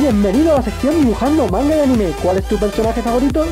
Bienvenido a la sección dibujando manga y anime. ¿Cuál es tu personaje favorito?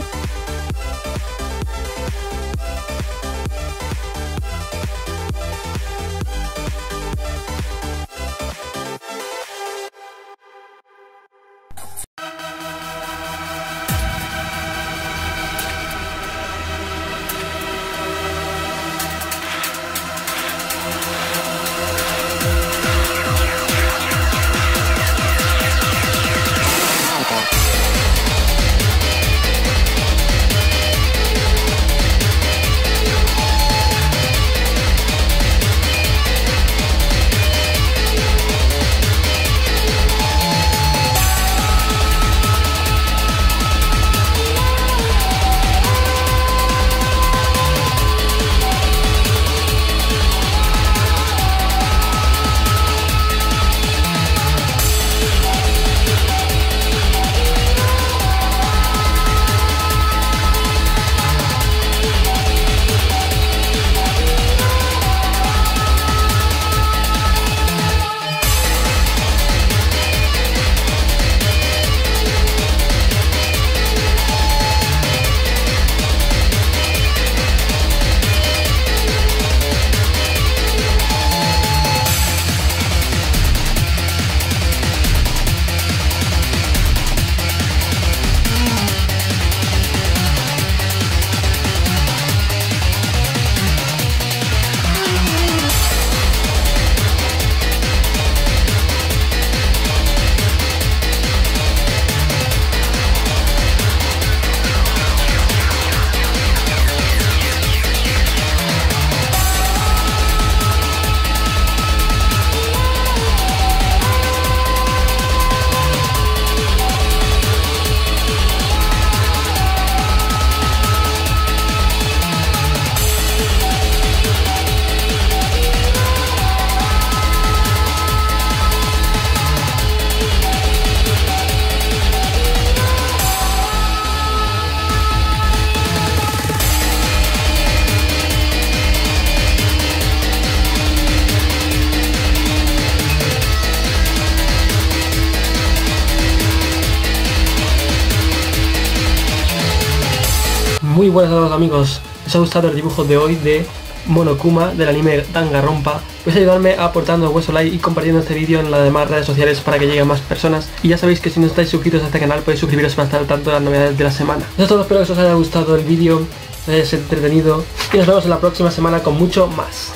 Muy buenas a todos amigos, ¿os ha gustado el dibujo de hoy de Monokuma del anime Danganronpa? Podéis ayudarme aportando vuestro like y compartiendo este vídeo en las demás redes sociales para que llegue a más personas. Y ya sabéis que si no estáis suscritos a este canal podéis suscribiros para estar al tanto de las novedades de la semana. Eso es todo, espero que os haya gustado el vídeo, os hayáis entretenido y nos vemos en la próxima semana con mucho más.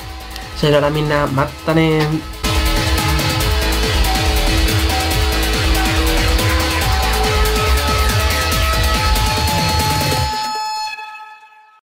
Soy Mina Matane.